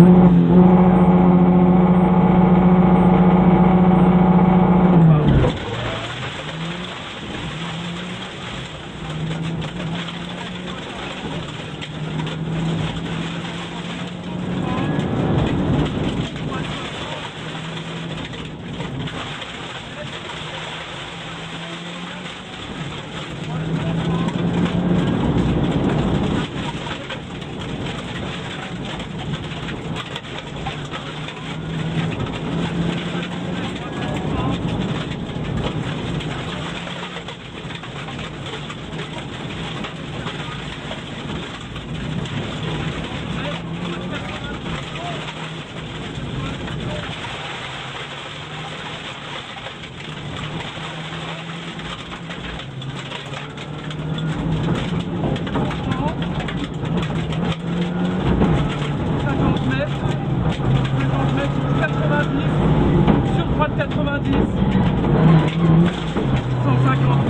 Mm-hmm. マジです。そう、